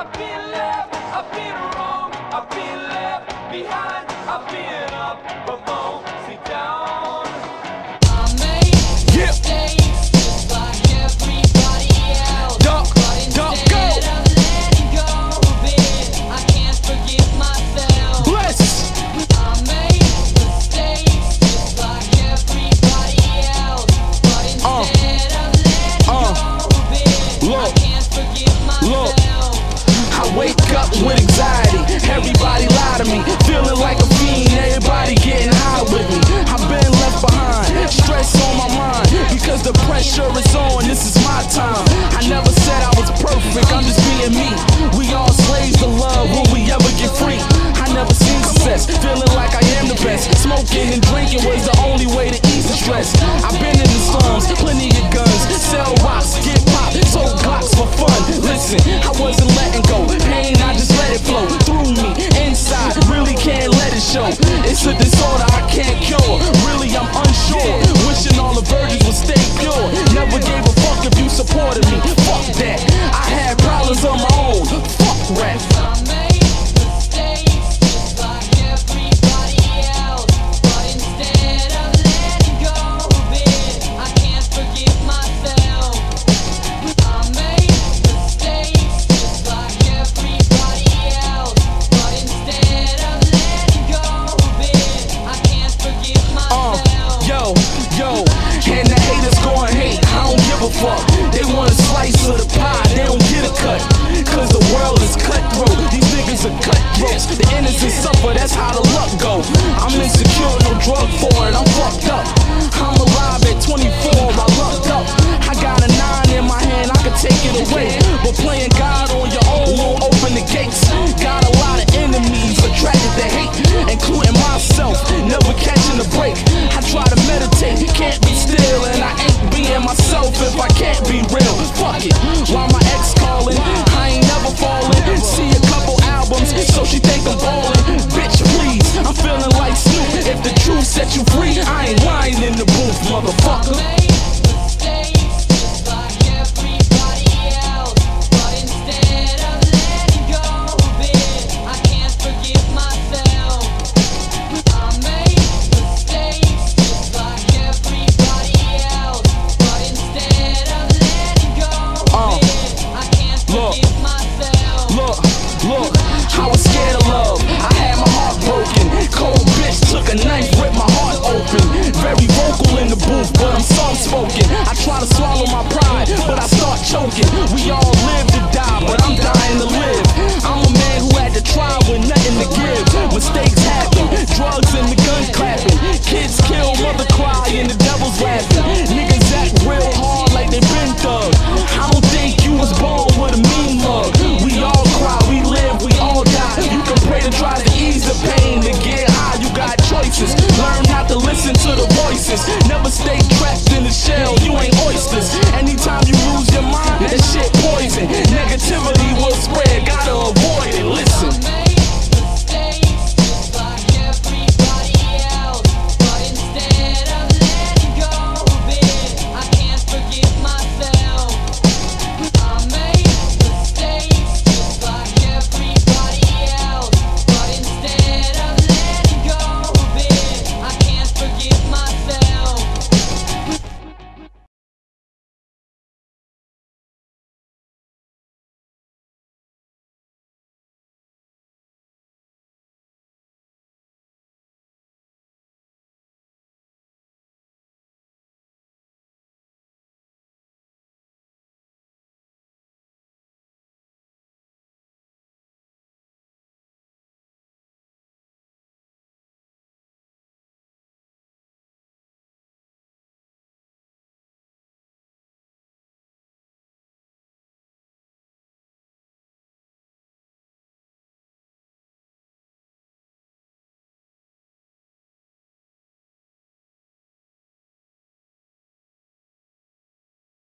I've been left, I've been wrong, I've been left behind. with anxiety. Everybody lie to me, feeling like a fuck. They want a slice of the pie, they don't get a cut. Cause the world is cutthroat, these niggas are cutthroats. The innocent suffer, that's how the luck go. I'm insecure, no drug for it, I'm fucked up. real, fuck it. Why my ex calling? I ain't never falling. See a couple albums, so she think I'm ballin'. Bitch, please, I'm feeling like Snoop. If the truth set you free, I ain't lying in the booth, motherfucker. my pride, but I start choking. We all live to die, but I'm dying to live. I'm a man who had to try with nothing to give. Mistakes happen, drugs and the gun clapping. Kids kill, mother cry, and the devil's laughing. Niggas act real hard like they been thugs. I don't think you was born with a mean mug. We all cry, we live, we all die. You can pray to try to ease the pain, to get high. You got choices. Learn not to listen to the voices. Never stay